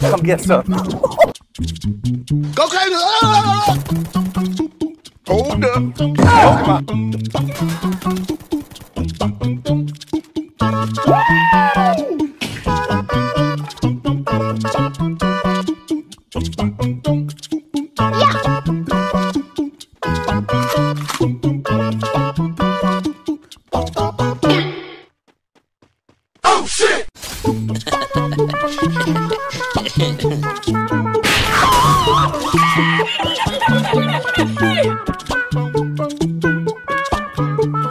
Come get some. Go crazy! Ah! Hold up. Thank you.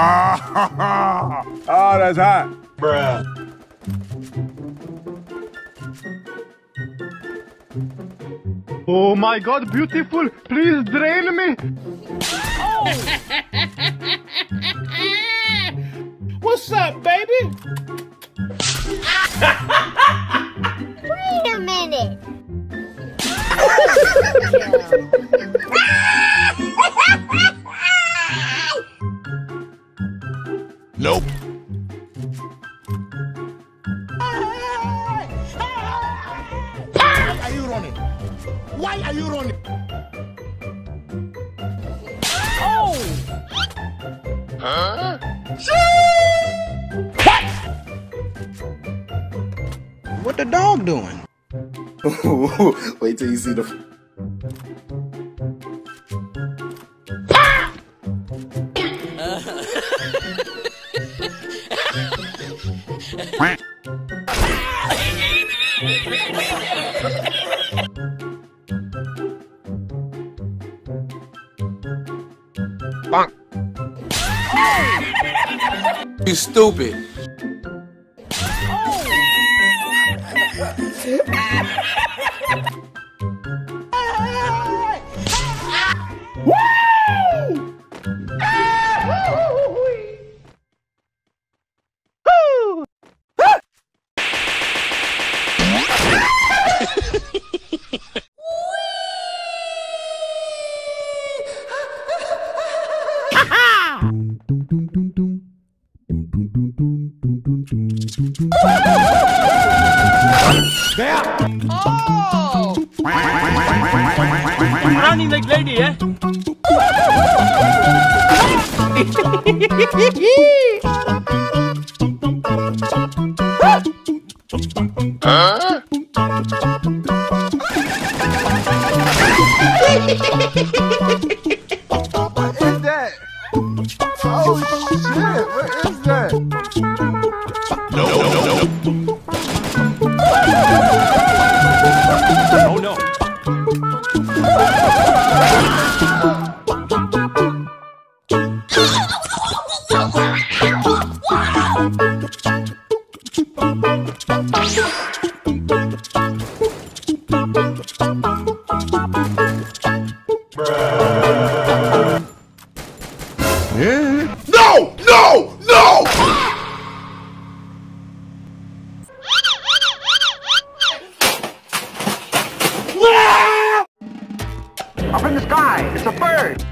oh, that's hot. Bruh. Oh my god, beautiful! Please drain me! What's up, baby? Wait a minute. Huh? What What the dog doing? Wait till you see the. You stupid. Running like lady, eh? What is that? Oh shit! What is that? No, no, no. No! No! No! Up in the sky. It's a bird.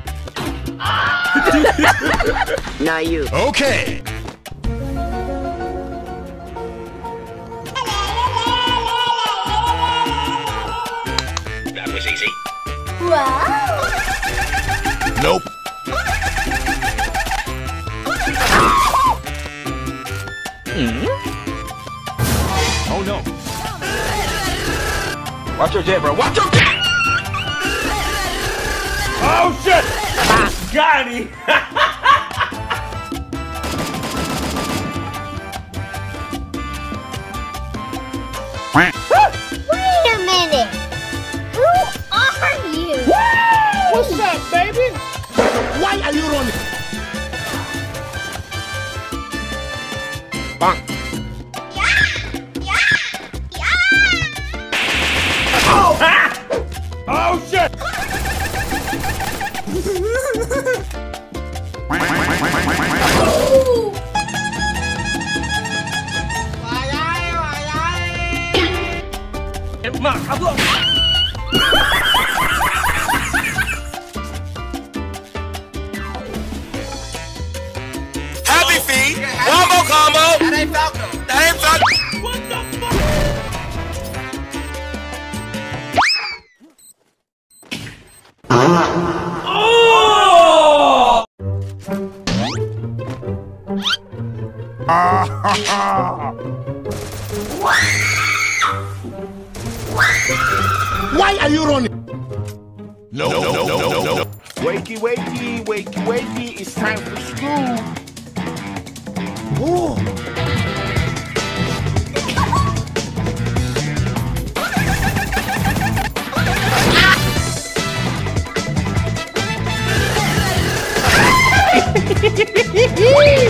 Not you. Okay. Wow. Nope. Hmm. Oh no. Watch your jet, bro. Watch your jet! Oh shit! Got him. Wait a minute. Happy feet! Why are you running? No. no, no, no. Wakey, wakey, wakey, wakey. It's time for school. oh,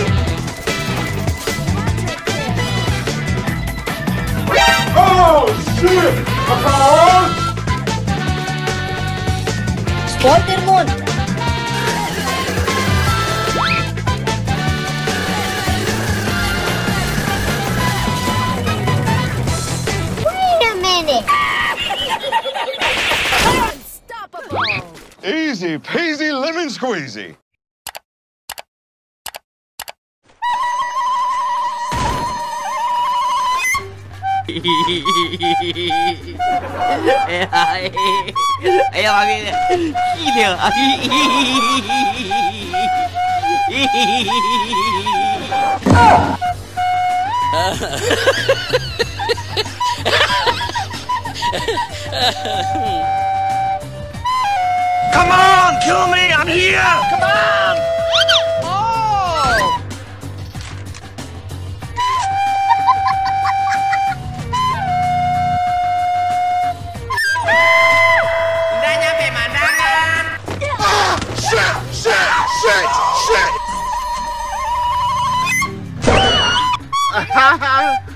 Spider-Man! Wait a minute! Easy peasy lemon squeezy. 哎呀妈逼的，屁挺啊！Come on, kill me! I'm here! Come on! Shit, shit, uh-huh.